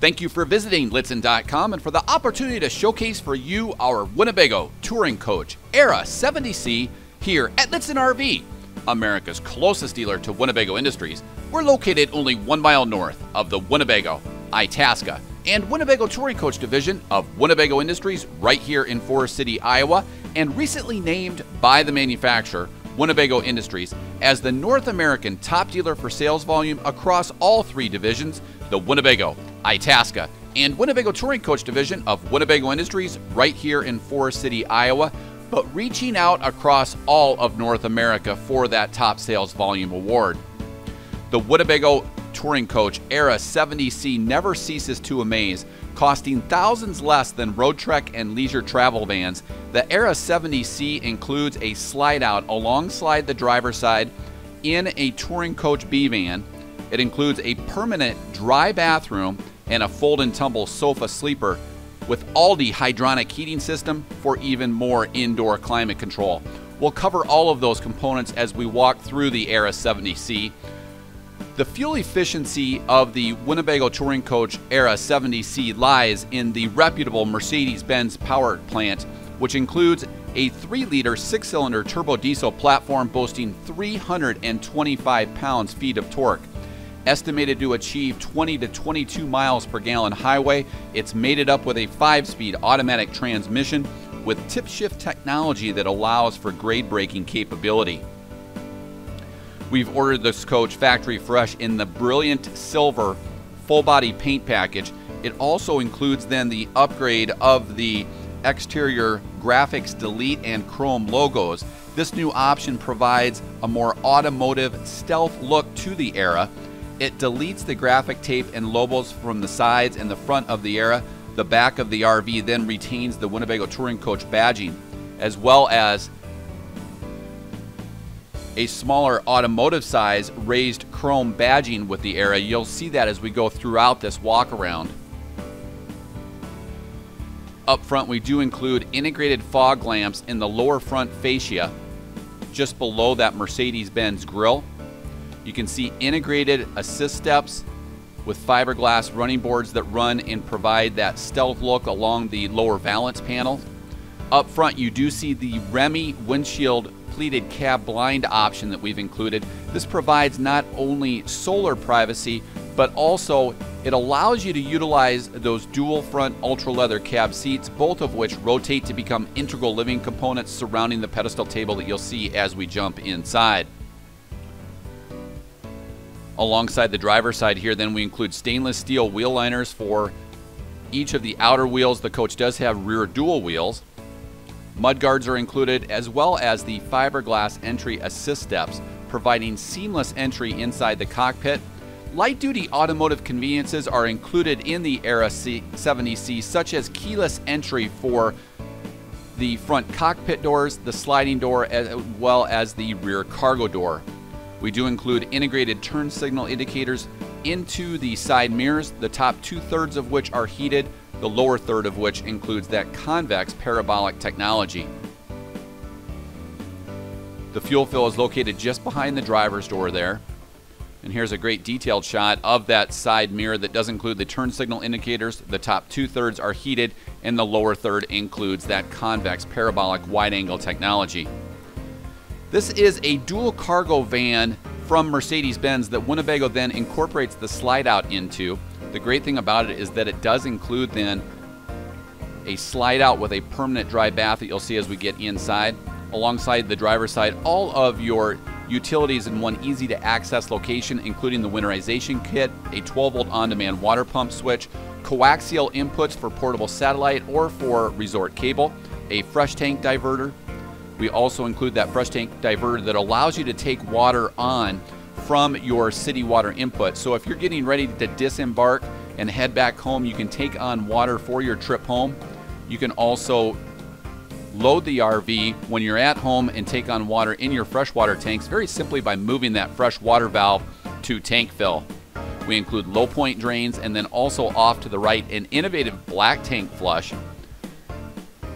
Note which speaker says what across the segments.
Speaker 1: Thank you for visiting Lichtsinn.com and for the opportunity to showcase for you our Winnebago Touring Coach Era 70C here at Lichtsinn RV, America's closest dealer to Winnebago Industries. We're located only one mile north of the Winnebago, Itasca, and Winnebago Touring Coach division of Winnebago Industries right here in Forest City, Iowa, and recently named by the manufacturer, Winnebago Industries, as the North American top dealer for sales volume across all three divisions the Winnebago, Itasca, and Winnebago Touring Coach division of Winnebago Industries right here in Forest City, Iowa, but reaching out across all of North America for that top sales volume award. The Winnebago Touring Coach Era 70C never ceases to amaze, costing thousands less than Roadtrek and leisure travel vans. The Era 70C includes a slide out alongside the driver's side in a Touring Coach B van. It includes a permanent dry bathroom and a fold and tumble sofa sleeper with Alde hydronic heating system for even more indoor climate control. We'll cover all of those components as we walk through the Era 70C. The fuel efficiency of the Winnebago Touring Coach Era 70C lies in the reputable Mercedes Benz power plant, which includes a 3 liter 6 cylinder turbo diesel platform boasting 325 pounds feet of torque. Estimated to achieve 20 to 22 miles per gallon highway, it's mated up with a 5 speed automatic transmission with tip shift technology that allows for grade braking capability. We've ordered this coach factory fresh in the brilliant silver full body paint package. It also includes then the upgrade of the exterior graphics delete and chrome logos. This new option provides a more automotive stealth look to the era. It deletes the graphic tape and logos from the sides and the front of the era. The back of the RV then retains the Winnebago Touring Coach badging, as well as a smaller automotive size raised chrome badging with the era. You'll see that as we go throughout this walk around. Up front, we do include integrated fog lamps in the lower front fascia, just below that Mercedes Benz grille. You can see integrated assist steps with fiberglass running boards that run and provide that stealth look along the lower valance panel. Up front, you do see the Remy windshield pleated cab blind option that we've included. This provides not only solar privacy, but also it allows you to utilize those dual front ultra leather cab seats, both of which rotate to become integral living components surrounding the pedestal table that you'll see as we jump inside. Alongside the driver's side here, then we include stainless steel wheel liners for each of the outer wheels. The coach does have rear dual wheels. Mudguards are included, as well as the fiberglass entry assist steps, providing seamless entry inside the cockpit. Light duty automotive conveniences are included in the Era C 70C, such as keyless entry for the front cockpit doors, the sliding door, as well as the rear cargo door. We do include integrated turn signal indicators into the side mirrors, the top two thirds of which are heated, the lower third of which includes that convex parabolic technology. The fuel fill is located just behind the driver's door there. And here's a great detailed shot of that side mirror that does include the turn signal indicators. The top two thirds are heated, and the lower third includes that convex parabolic wide angle technology. This is a dual cargo van from Mercedes Benz that Winnebago then incorporates the slide out into. The great thing about it is that it does include then a slide out with a permanent dry bath that you'll see as we get inside. Alongside the driver's side, all of your utilities in one easy to access location, including the winterization kit, a 12 volt on demand water pump switch, coaxial inputs for portable satellite or for resort cable, a fresh tank diverter, we also include that fresh tank diverter that allows you to take water on from your city water input. So if you're getting ready to disembark and head back home, you can take on water for your trip home. You can also load the RV when you're at home and take on water in your freshwater tanks very simply by moving that fresh water valve to tank fill. We include low point drains and then also off to the right an innovative black tank flush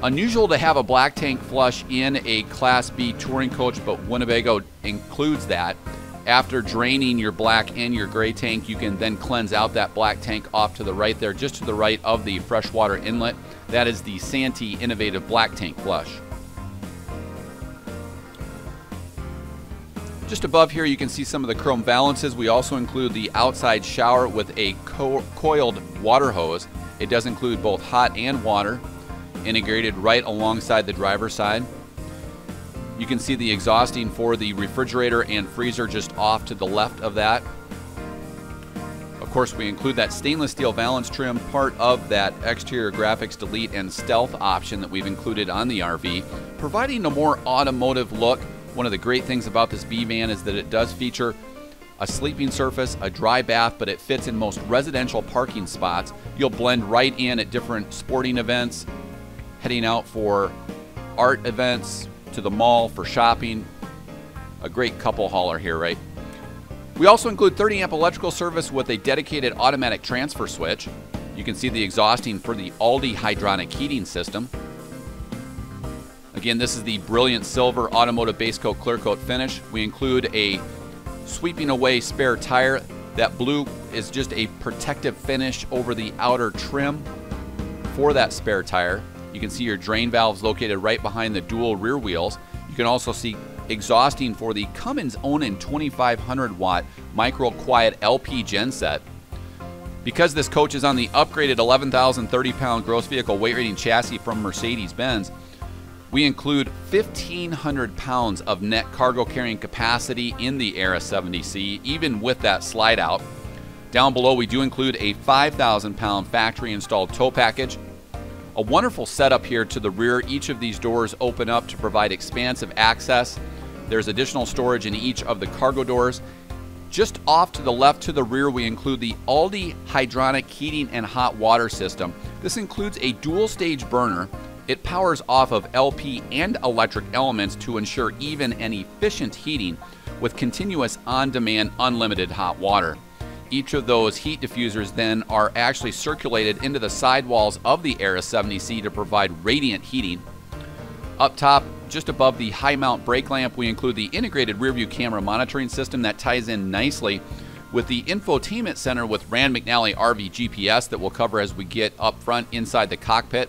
Speaker 1: Unusual to have a black tank flush in a Class B touring coach, but Winnebago includes that. After draining your black and your gray tank, you can then cleanse out that black tank off to the right there, just to the right of the freshwater inlet. That is the Santee Innovative Black Tank Flush. Just above here, you can see some of the chrome balances. We also include the outside shower with a co coiled water hose. It does include both hot and water, integrated right alongside the driver's side. You can see the exhausting for the refrigerator and freezer just off to the left of that. Of course, we include that stainless steel valance trim, part of that exterior graphics delete and stealth option that we've included on the RV, providing a more automotive look. One of the great things about this B-Van is that it does feature a sleeping surface, a dry bath, but it fits in most residential parking spots. You'll blend right in at different sporting events, heading out for art events, to the mall for shopping. A great couple hauler here, right? We also include 30 amp electrical service with a dedicated automatic transfer switch. You can see the exhausting for the Alde hydronic heating system. Again, this is the brilliant silver automotive base coat clear coat finish. We include a sweeping away spare tire. That blue is just a protective finish over the outer trim for that spare tire. You can see your drain valves located right behind the dual rear wheels. You can also see exhausting for the Cummins Onan 2500 watt micro quiet LP genset. Because this coach is on the upgraded 11,030 pound gross vehicle weight rating chassis from Mercedes Benz, we include 1,500 pounds of net cargo carrying capacity in the Era 70C, even with that slide out. Down below, we do include a 5,000 pound factory installed tow package a wonderful setup here to the rear. Each of these doors open up to provide expansive access. There's additional storage in each of the cargo doors. Just off to the left to the rear, we include the Alde hydronic heating and hot water system. This includes a dual stage burner. It powers off of LP and electric elements to ensure even and efficient heating with continuous on demand unlimited hot water. Each of those heat diffusers then are actually circulated into the sidewalls of the Era 70C to provide radiant heating. Up top, just above the high mount brake lamp, we include the integrated rearview camera monitoring system that ties in nicely with the infotainment center with Rand McNally RV GPS that we'll cover as we get up front inside the cockpit.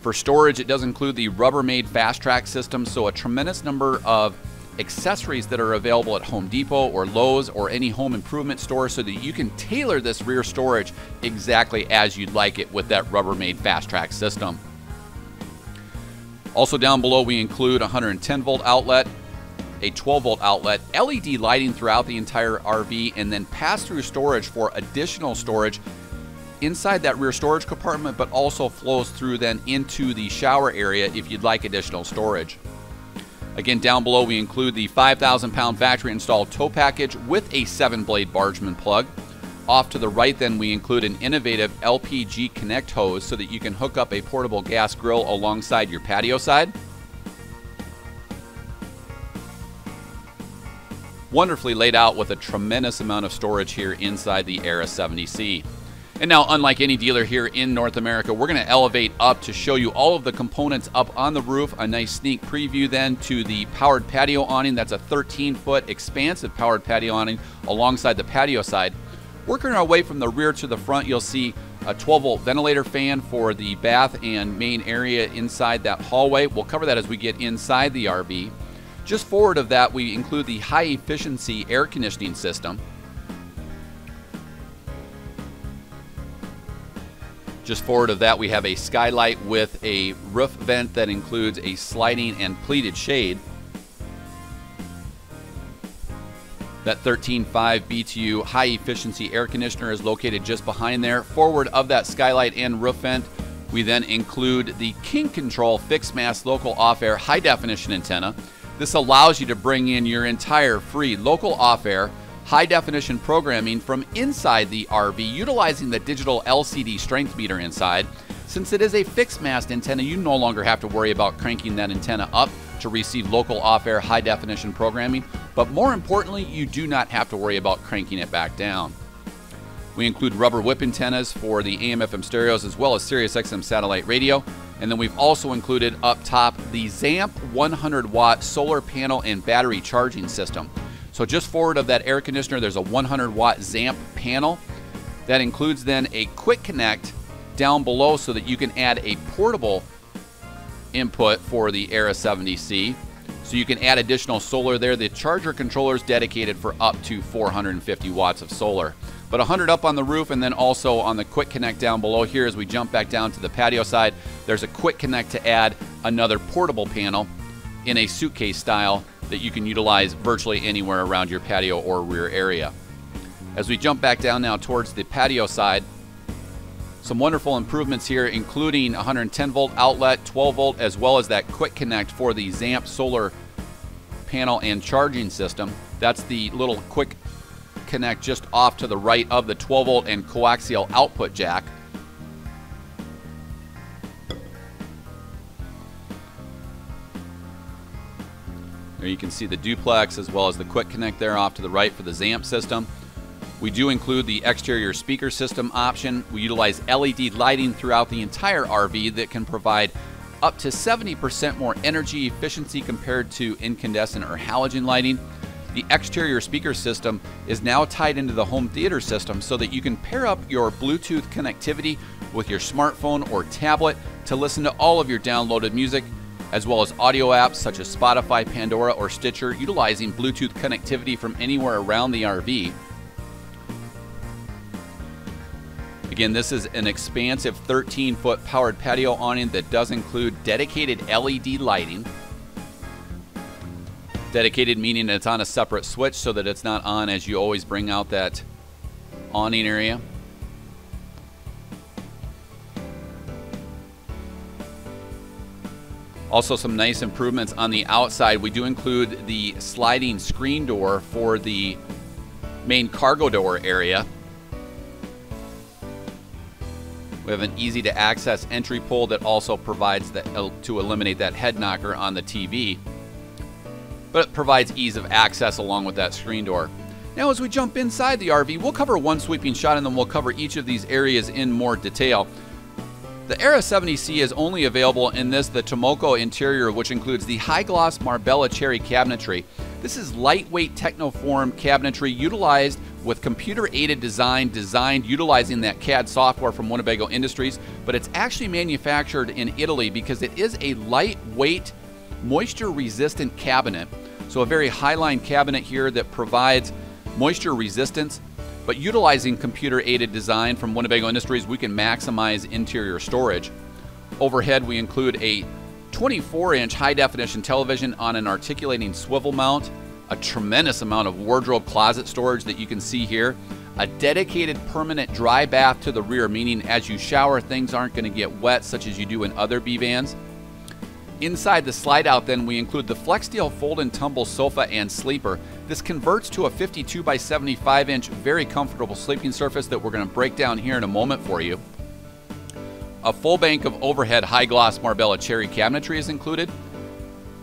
Speaker 1: For storage, it does include the Rubbermaid Fast Track system, so a tremendous number of accessories that are available at Home Depot or Lowe's or any home improvement store so that you can tailor this rear storage exactly as you'd like it with that Rubbermaid Fast Track system. Also down below we include a 110 volt outlet, a 12 volt outlet, LED lighting throughout the entire RV, and then pass-through storage for additional storage inside that rear storage compartment, but also flows through then into the shower area if you'd like additional storage. Again, down below we include the 5,000 pound factory installed tow package with a 7 blade Bargman plug. Off to the right, then, we include an innovative LPG connect hose so that you can hook up a portable gas grill alongside your patio side. Wonderfully laid out with a tremendous amount of storage here inside the Era 70C. And now, unlike any dealer here in North America, we're going to elevate up to show you all of the components up on the roof. A nice sneak preview then to the powered patio awning. That's a 13 foot expansive powered patio awning alongside the patio side. Working our way from the rear to the front, you'll see a 12 volt ventilator fan for the bath and main area inside that hallway. We'll cover that as we get inside the RV. Just forward of that, we include the high efficiency air conditioning system. Just forward of that, we have a skylight with a roof vent that includes a sliding and pleated shade. That 13.5 BTU high efficiency air conditioner is located just behind there. Forward of that skylight and roof vent, we then include the King Control fixed mast local off air high definition antenna. This allows you to bring in your entire free local off air high definition programming from inside the RV utilizing the digital LCD strength meter inside. Since it is a fixed mast antenna, you no longer have to worry about cranking that antenna up to receive local off air high definition programming, but more importantly, you do not have to worry about cranking it back down. We include rubber whip antennas for the AM FM stereos as well as Sirius XM satellite radio. And then we've also included up top the ZAMP 100 watt solar panel and battery charging system. So just forward of that air conditioner, there's a 100 watt ZAMP panel. That includes then a quick connect down below so that you can add a portable input for the Era 70C. So you can add additional solar there. The charger controller is dedicated for up to 450 watts of solar. But 100 up on the roof and then also on the quick connect down below here as we jump back down to the patio side, there's a quick connect to add another portable panel in a suitcase style that you can utilize virtually anywhere around your patio or rear area. As we jump back down now towards the patio side, some wonderful improvements here, including 110 volt outlet, 12 volt, as well as that quick connect for the ZAMP solar panel and charging system. That's the little quick connect just off to the right of the 12 volt and coaxial output jack. There you can see the duplex as well as the quick connect there off to the right for the ZAMP system. We do include the exterior speaker system option. We utilize LED lighting throughout the entire RV that can provide up to 70% more energy efficiency compared to incandescent or halogen lighting. The exterior speaker system is now tied into the home theater system so that you can pair up your Bluetooth connectivity with your smartphone or tablet to listen to all of your downloaded music, as well as audio apps such as Spotify, Pandora, or Stitcher, utilizing Bluetooth connectivity from anywhere around the RV. Again, this is an expansive 13 foot powered patio awning that does include dedicated LED lighting. Dedicated meaning it's on a separate switch so that it's not on as you always bring out that awning area. Also, some nice improvements on the outside. We do include the sliding screen door for the main cargo door area. We have an easy to access entry pole that also provides the, to eliminate that head knocker on the TV. But it provides ease of access along with that screen door. Now as we jump inside the RV, we'll cover one sweeping shot and then we'll cover each of these areas in more detail. The Era 70C is only available in this, the Tomoko interior, which includes the high gloss Marbella cherry cabinetry. This is lightweight Technoform cabinetry utilized with computer aided design, designed utilizing that CAD software from Winnebago Industries, but it's actually manufactured in Italy because it is a lightweight, moisture resistant cabinet. So, a very highline cabinet here that provides moisture resistance, but utilizing computer aided design from Winnebago Industries, we can maximize interior storage. Overhead, we include a 24 inch high definition television on an articulating swivel mount a tremendous amount of wardrobe closet storage that you can see here, a dedicated permanent dry bath to the rear, meaning as you shower, things aren't going to get wet, such as you do in other B vans. Inside the slide out, then, we include the Flexsteel fold and tumble sofa and sleeper. This converts to a 52 by 75 inch, very comfortable sleeping surface that we're going to break down here in a moment for you. A full bank of overhead high gloss Marbella cherry cabinetry is included.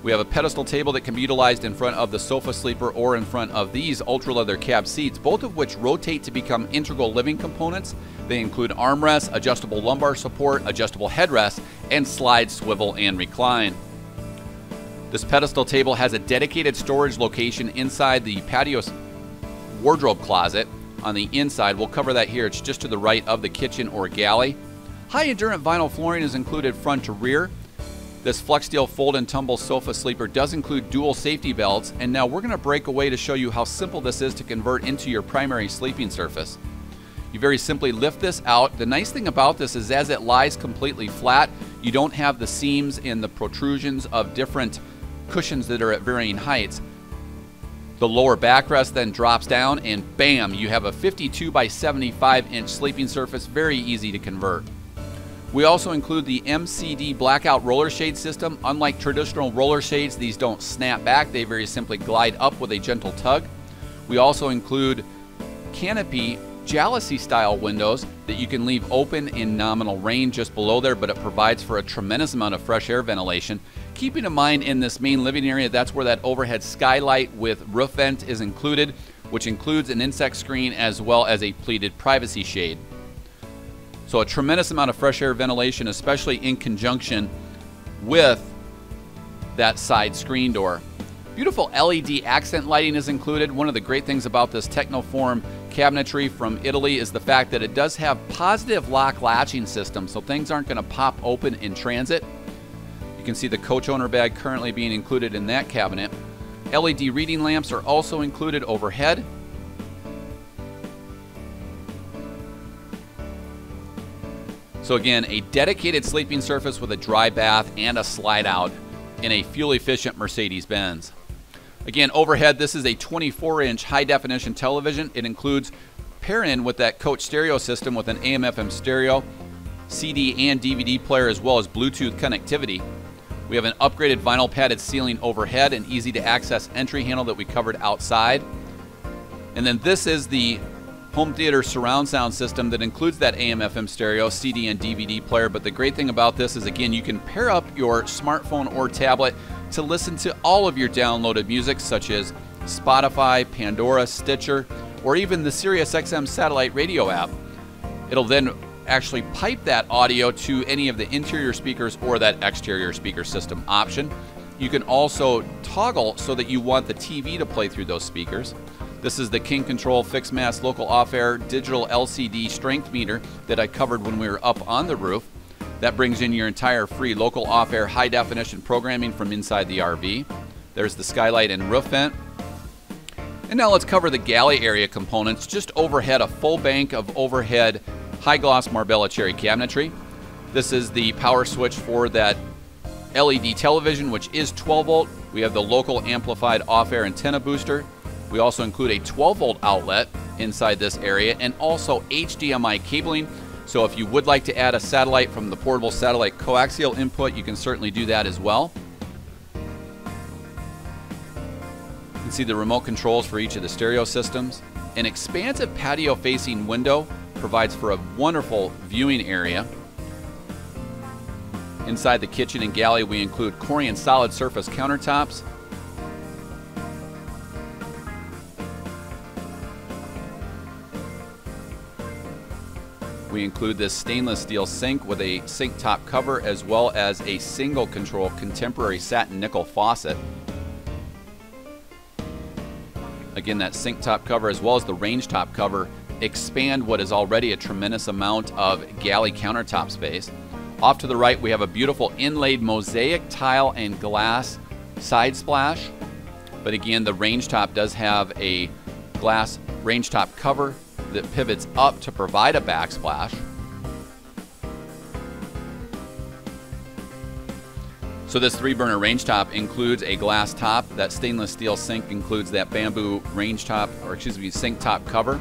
Speaker 1: We have a pedestal table that can be utilized in front of the sofa sleeper or in front of these ultra leather cab seats, both of which rotate to become integral living components. They include armrests, adjustable lumbar support, adjustable headrests, and slide, swivel, and recline. This pedestal table has a dedicated storage location inside the patio wardrobe closet on the inside. We'll cover that here. It's just to the right of the kitchen or galley. High endurance vinyl flooring is included front to rear. This flex Flexsteel fold and tumble sofa sleeper does include dual safety belts, and now we're going to break away to show you how simple this is to convert into your primary sleeping surface. You very simply lift this out. The nice thing about this is as it lies completely flat, you don't have the seams and the protrusions of different cushions that are at varying heights. The lower backrest then drops down and bam, you have a 52 by 75 inch sleeping surface, very easy to convert. We also include the MCD blackout roller shade system. Unlike traditional roller shades, these don't snap back, they very simply glide up with a gentle tug. We also include canopy jalousie style windows that you can leave open in nominal rain just below there, but it provides for a tremendous amount of fresh air ventilation. Keeping in mind in this main living area, that's where that overhead skylight with roof vent is included, which includes an insect screen as well as a pleated privacy shade. So a tremendous amount of fresh air ventilation, especially in conjunction with that side screen door. Beautiful LED accent lighting is included. One of the great things about this Technoform cabinetry from Italy is the fact that it does have positive lock latching system, so things aren't going to pop open in transit. You can see the coach owner bag currently being included in that cabinet. LED reading lamps are also included overhead. So again, a dedicated sleeping surface with a dry bath and a slide out in a fuel efficient Mercedes-Benz. Again, overhead, this is a 24 inch high definition television. It includes pair in with that coach stereo system with an AM FM stereo, CD and DVD player, as well as Bluetooth connectivity. We have an upgraded vinyl padded ceiling overhead, an easy to access entry handle that we covered outside. And then this is the home theater surround sound system that includes that AM FM stereo, CD, and DVD player. But the great thing about this is, again, you can pair up your smartphone or tablet to listen to all of your downloaded music, such as Spotify, Pandora, Stitcher, or even the SiriusXM satellite radio app. It'll then actually pipe that audio to any of the interior speakers or that exterior speaker system option. You can also toggle so that you want the TV to play through those speakers. This is the King Control fixed mast local off air digital LCD strength meter that I covered when we were up on the roof. That brings in your entire free local off air high definition programming from inside the RV. There's the skylight and roof vent. And now let's cover the galley area components. Just overhead, a full bank of overhead high gloss Marbella cherry cabinetry. This is the power switch for that LED television, which is 12 volt. We have the local amplified off air antenna booster. We also include a 12 volt outlet inside this area and also HDMI cabling. So if you would like to add a satellite from the portable satellite coaxial input, you can certainly do that as well. You can see the remote controls for each of the stereo systems. An expansive patio facing window provides for a wonderful viewing area. Inside the kitchen and galley, we include Corian solid surface countertops, We include this stainless steel sink with a sink top cover as well as a single control contemporary satin nickel faucet. Again, that sink top cover as well as the range top cover expand what is already a tremendous amount of galley countertop space. Off to the right, we have a beautiful inlaid mosaic tile and glass side splash. But again, the range top does have a glass range top cover that pivots up to provide a backsplash. So this three burner range top includes a glass top. That stainless steel sink includes that bamboo range top, or excuse me, sink top cover.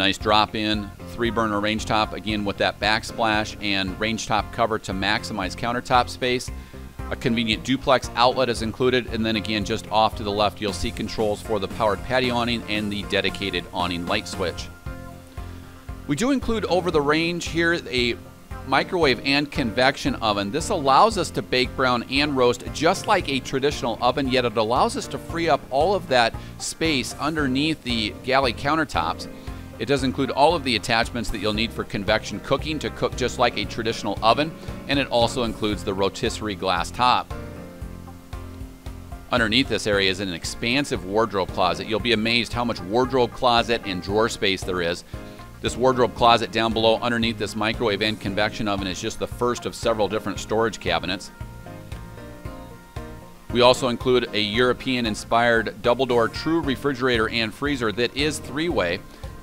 Speaker 1: Nice drop in three burner range top, again with that backsplash and range top cover to maximize countertop space. A convenient duplex outlet is included, and then again, just off to the left, you'll see controls for the powered patio awning and the dedicated awning light switch. We do include over the range here a microwave and convection oven. This allows us to bake, brown, and roast just like a traditional oven, yet it allows us to free up all of that space underneath the galley countertops it does include all of the attachments that you'll need for convection cooking to cook just like a traditional oven, and it also includes the rotisserie glass top. Underneath this area is an expansive wardrobe closet. You'll be amazed how much wardrobe closet and drawer space there is. This wardrobe closet down below underneath this microwave and convection oven is just the first of several different storage cabinets. We also include a European inspired double door true refrigerator and freezer that is three way.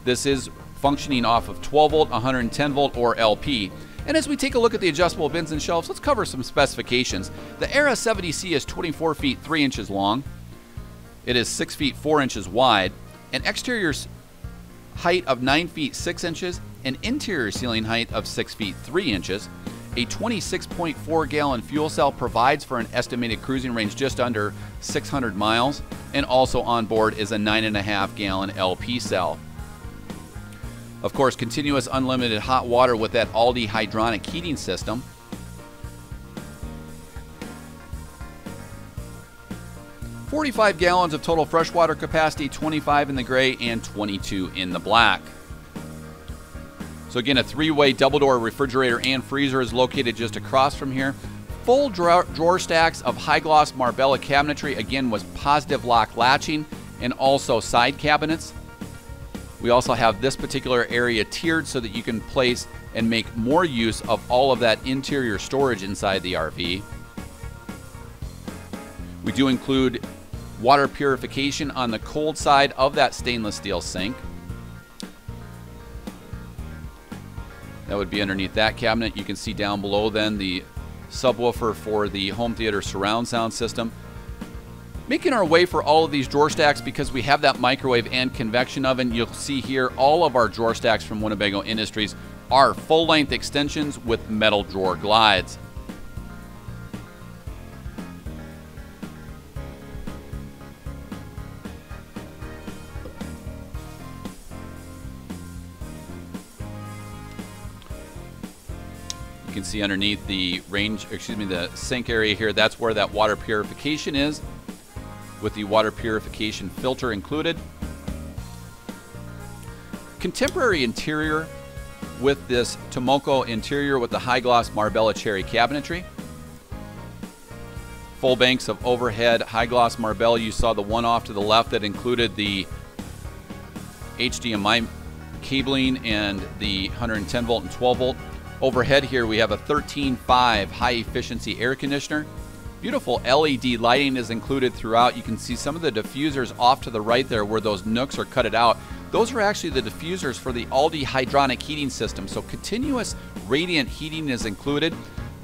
Speaker 1: This is functioning off of 12 volt, 110 volt, or LP. And as we take a look at the adjustable bins and shelves, let's cover some specifications. The Era 70C is 24 feet 3 inches long. It is 6 feet 4 inches wide. An exterior height of 9 feet 6 inches. An interior ceiling height of 6 feet 3 inches. A 26.4 gallon fuel cell provides for an estimated cruising range just under 600 miles. And also on board is a 9.5 gallon LP cell. Of course, continuous unlimited hot water with that Alde hydronic heating system. Forty-five gallons of total freshwater capacity, 25 in the gray and 22 in the black. So again, a three-way double-door refrigerator and freezer is located just across from here. full drawer, drawer stacks of high gloss Marbella cabinetry, again was positive lock latching and also side cabinets. We also have this particular area tiered so that you can place and make more use of all of that interior storage inside the RV. We do include water purification on the cold side of that stainless steel sink. That would be underneath that cabinet. You can see down below then the subwoofer for the home theater surround sound system. Making our way for all of these drawer stacks because we have that microwave and convection oven. You'll see here all of our drawer stacks from Winnebago Industries are full-length extensions with metal drawer glides. You can see underneath the range, excuse me, the sink area here, that's where that water purification is with the water purification filter included. Contemporary interior with this Tomoko interior with the high gloss Marbella cherry cabinetry. Full banks of overhead high gloss Marbella. You saw the one off to the left that included the HDMI cabling and the 110 volt and 12 volt. Overhead here we have a 13.5 high efficiency air conditioner Beautiful LED lighting is included throughout. You can see some of the diffusers off to the right there where those nooks are cutted out. Those are actually the diffusers for the Alde hydronic heating system. So continuous radiant heating is included.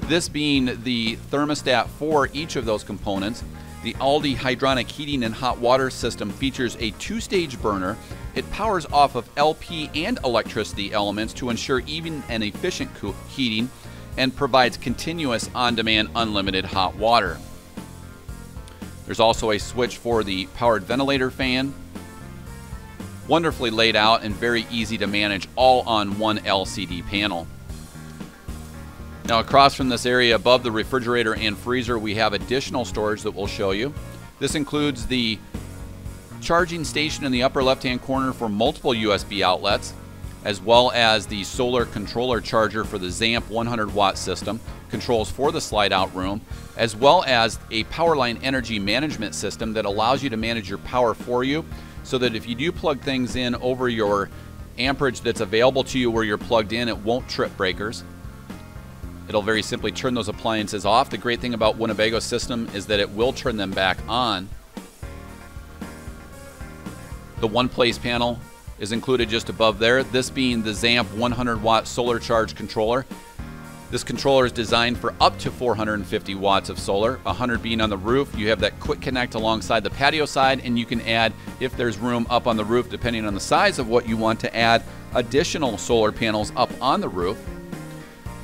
Speaker 1: This being the thermostat for each of those components. The Alde hydronic heating and hot water system features a two-stage burner. It powers off of LP and electricity elements to ensure even and efficient heating and provides continuous on-demand unlimited hot water. There's also a switch for the powered ventilator fan. Wonderfully laid out and very easy to manage all on one LCD panel. Now across from this area above the refrigerator and freezer we have additional storage that we'll show you. This includes the charging station in the upper left hand corner for multiple USB outlets as well as the solar controller charger for the ZAMP 100 watt system, controls for the slide out room, as well as a Powerline energy management system that allows you to manage your power for you so that if you do plug things in over your amperage that's available to you where you're plugged in, it won't trip breakers. It'll very simply turn those appliances off. The great thing about Winnebago's system is that it will turn them back on. The one place panel is included just above there, this being the ZAMP 100 watt solar charge controller. This controller is designed for up to 450 watts of solar, 100 being on the roof. You have that quick connect alongside the patio side, and you can add, if there's room up on the roof, depending on the size of what you want to add, additional solar panels up on the roof.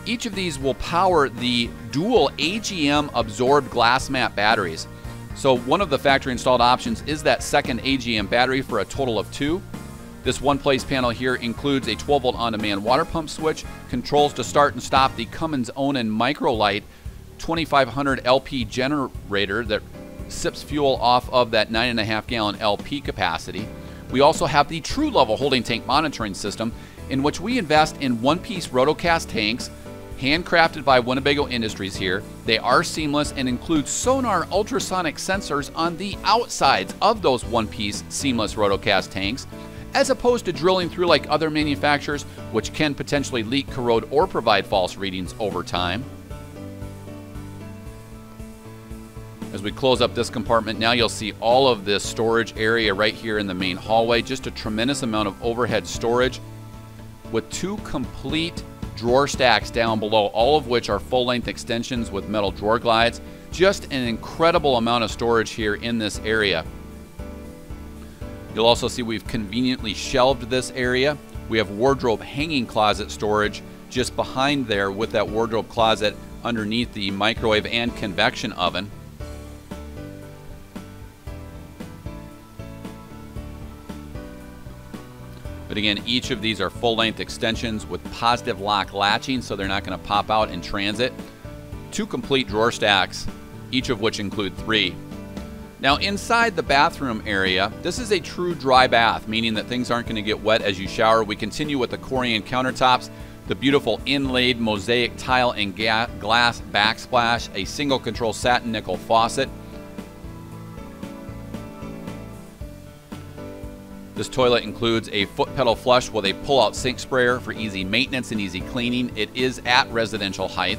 Speaker 1: Each of these will power the dual AGM absorbed glass mat batteries. So one of the factory installed options is that second AGM battery for a total of two. This one place panel here includes a 12 volt on demand water pump switch, controls to start and stop the Cummins Onan MicroLite 2500 LP generator that sips fuel off of that 9.5 gallon LP capacity. We also have the true level holding tank monitoring system, in which we invest in one piece rotocast tanks, handcrafted by Winnebago Industries here. They are seamless and include sonar ultrasonic sensors on the outsides of those one piece seamless rotocast tanks as opposed to drilling through like other manufacturers, which can potentially leak, corrode, or provide false readings over time. As we close up this compartment, now you'll see all of this storage area right here in the main hallway. Just a tremendous amount of overhead storage with two complete drawer stacks down below, all of which are full-length extensions with metal drawer glides. Just an incredible amount of storage here in this area. You'll also see we've conveniently shelved this area. We have wardrobe hanging closet storage just behind there with that wardrobe closet underneath the microwave and convection oven. But again, each of these are full-length extensions with positive lock latching so they're not going to pop out in transit. Two complete drawer stacks, each of which include three now inside the bathroom area, this is a true dry bath, meaning that things aren't going to get wet as you shower. We continue with the Corian countertops. the beautiful inlaid mosaic tile and glass backsplash, a single control satin nickel faucet. This toilet includes a foot pedal flush with a pull-out sink sprayer for easy maintenance and easy cleaning. It is at residential height.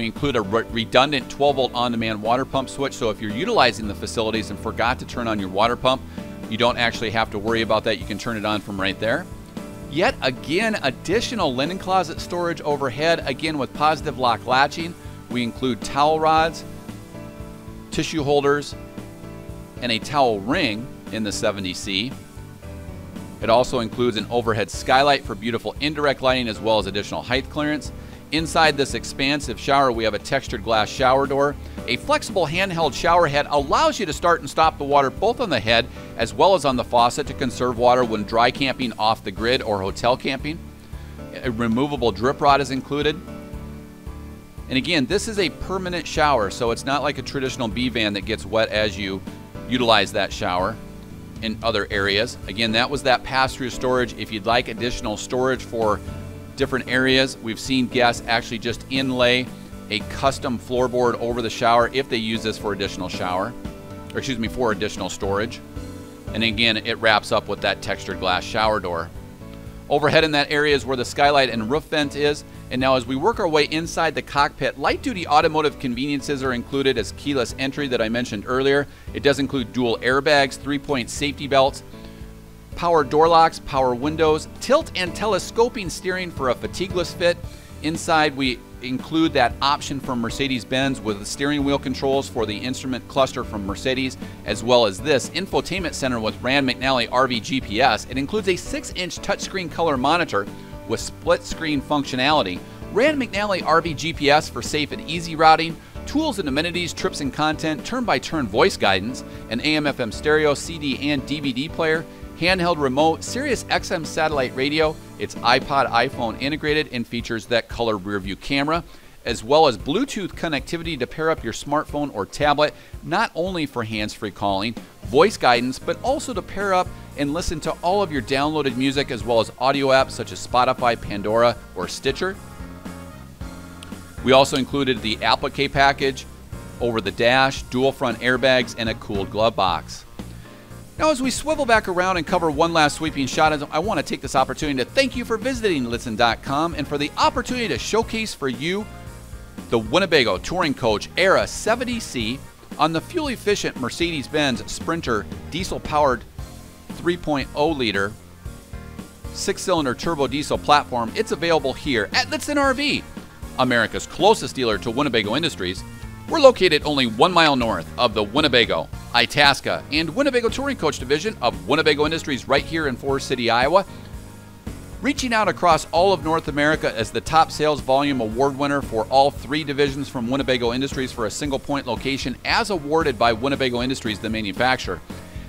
Speaker 1: We include a re- redundant 12 volt on demand water pump switch, so if you're utilizing the facilities and forgot to turn on your water pump, you don't actually have to worry about that. You can turn it on from right there. Yet again, additional linen closet storage overhead, again with positive lock latching. We include towel rods, tissue holders, and a towel ring in the 70C. It also includes an overhead skylight for beautiful indirect lighting as well as additional height clearance. Inside this expansive shower, we have a textured glass shower door. A flexible handheld shower head allows you to start and stop the water both on the head as well as on the faucet to conserve water when dry camping off the grid or hotel camping. A removable drip rod is included. And again, this is a permanent shower, so it's not like a traditional B van that gets wet as you utilize that shower in other areas. Again, that was that pass through storage. If you'd like additional storage for different areas. We've seen guests actually just inlay a custom floorboard over the shower if they use this for additional shower, or excuse me, for additional storage. And again, it wraps up with that textured glass shower door. Overhead in that area is where the skylight and roof vent is. And now, as we work our way inside the cockpit, light duty automotive conveniences are included as keyless entry that I mentioned earlier. It does include dual airbags, three point safety belts, power door locks, power windows, tilt and telescoping steering for a fatigueless fit. Inside, we include that option from Mercedes Benz with the steering wheel controls for the instrument cluster from Mercedes, as well as this infotainment center with Rand McNally RV GPS. It includes a 6 inch touchscreen color monitor with split screen functionality, Rand McNally RV GPS for safe and easy routing, tools and amenities, trips and content, turn by turn voice guidance, an AM FM stereo, CD, and DVD player, handheld remote, Sirius XM satellite radio. It's iPod, iPhone integrated and features that color rear view camera, as well as Bluetooth connectivity to pair up your smartphone or tablet, not only for hands free calling, voice guidance, but also to pair up and listen to all of your downloaded music as well as audio apps such as Spotify, Pandora, or Stitcher. We also included the applique package over the dash, dual front airbags, and a cooled glove box. Now, as we swivel back around and cover one last sweeping shot, I want to take this opportunity to thank you for visiting Lichtsinn.com and for the opportunity to showcase for you the Winnebago Touring Coach Era 70C on the fuel efficient Mercedes Benz Sprinter diesel powered 3.0 liter six cylinder turbo diesel platform. It's available here at Lichtsinn RV, America's closest dealer to Winnebago Industries. We're located only one mile north of the Winnebago Itasca, and Winnebago Touring Coach Division of Winnebago Industries right here in Forest City, Iowa. Reaching out across all of North America as the top sales volume award winner for all three divisions from Winnebago Industries for a single point location as awarded by Winnebago Industries, the manufacturer.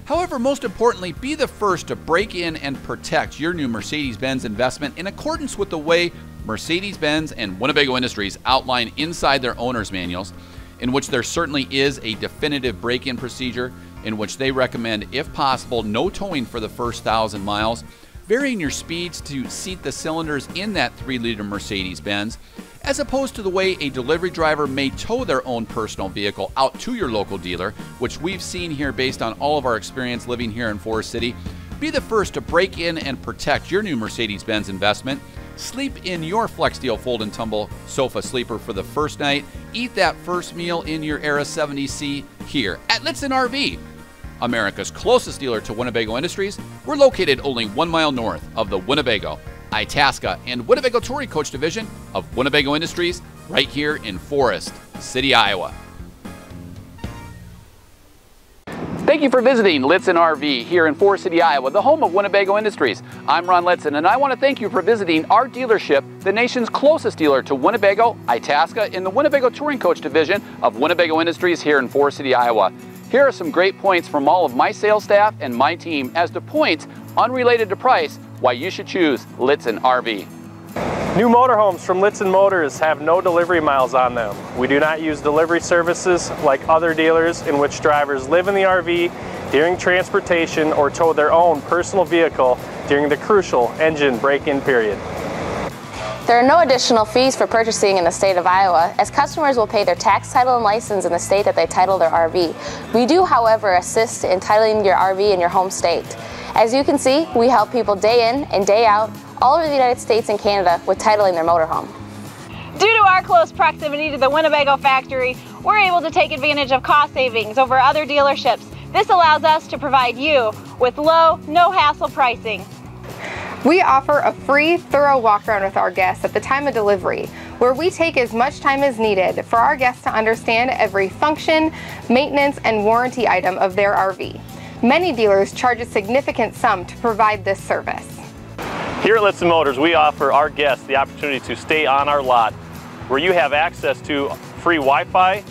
Speaker 1: However, most importantly, be the first to break in and protect your new Mercedes Benz investment in accordance with the way Mercedes Benz and Winnebago Industries outline inside their owner's manuals in which there certainly is a definitive break in procedure in which they recommend, if possible, no towing for the first thousand miles, varying your speeds to seat the cylinders in that 3 liter Mercedes Benz, as opposed to the way a delivery driver may tow their own personal vehicle out to your local dealer, which we've seen here based on all of our experience living here in Forest City. Be the first to break in and protect your new Mercedes Benz investment Sleep in your FlexSteel Fold and Tumble sofa sleeper for the first night. Eat that first meal in your Era 70C here at Lichtsinn RV. America's closest dealer to Winnebago Industries, we're located only one mile north of the Winnebago, Itasca, and Winnebago Touring Coach Division of Winnebago Industries, right here in Forest City, Iowa. Thank you for visiting Lichtsinn RV here in Forest City, Iowa, the home of Winnebago Industries. I'm Ron Lichtsinn, and I want to thank you for visiting our dealership, the nation's closest dealer to Winnebago, Itasca, in the Winnebago Touring Coach Division of Winnebago Industries here in Forest City, Iowa. Here are some great points from all of my sales staff and my team as to points unrelated to price why you should choose Lichtsinn RV.
Speaker 2: New motorhomes from Lichtsinn Motors have no delivery miles on them. We do not use delivery services like other dealers in which drivers live in the RV during transportation or tow their own personal vehicle during the crucial engine break-in period.
Speaker 3: There are no additional fees for purchasing in the state of Iowa, as customers will pay their tax title and license in the state that they title their RV. We do, however, assist in titling your RV in your home state. As you can see, we help people day in and day out all over the United States and Canada with titling their motorhome.
Speaker 4: Due to our close proximity to the Winnebago factory, we're able to take advantage of cost savings over other dealerships. This allows us to provide you with low, no hassle pricing.
Speaker 5: We offer a free, thorough walk around with our guests at the time of delivery, where we take as much time as needed for our guests to understand every function, maintenance, and warranty item of their RV. Many dealers charge a significant sum to provide this service.
Speaker 6: Here at Lichtsinn Motors, we offer our guests the opportunity to stay on our lot where you have access to free Wi-Fi,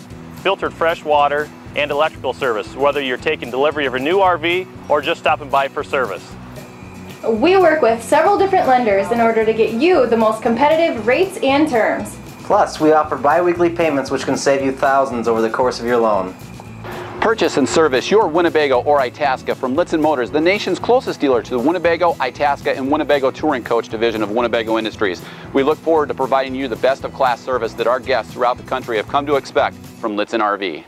Speaker 6: filtered fresh water, and electrical service, whether you're taking delivery of a new RV or just stopping by for service.
Speaker 7: We work with several different lenders in order to get you the most competitive rates and terms.
Speaker 8: Plus, we offer bi-weekly payments which can save you thousands over the course of your loan.
Speaker 1: Purchase and service your Winnebago or Itasca from Lichtsinn Motors, the nation's closest dealer to the Winnebago, Itasca, and Winnebago Touring Coach division of Winnebago Industries. We look forward to providing you the best of class service that our guests throughout the country have come to expect from Lichtsinn RV.